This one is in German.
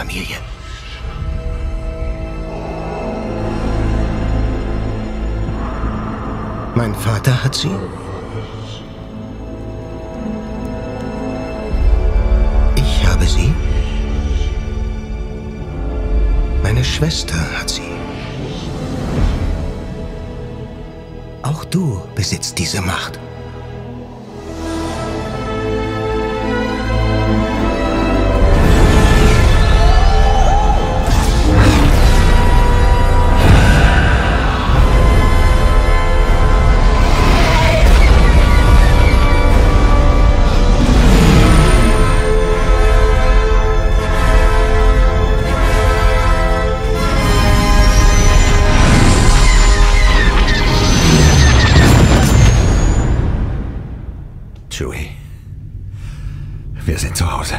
Familie. Mein Vater hat sie. Ich habe sie. Meine Schwester hat sie. Auch du besitzt diese Macht. Chewie. Wir sind zu Hause.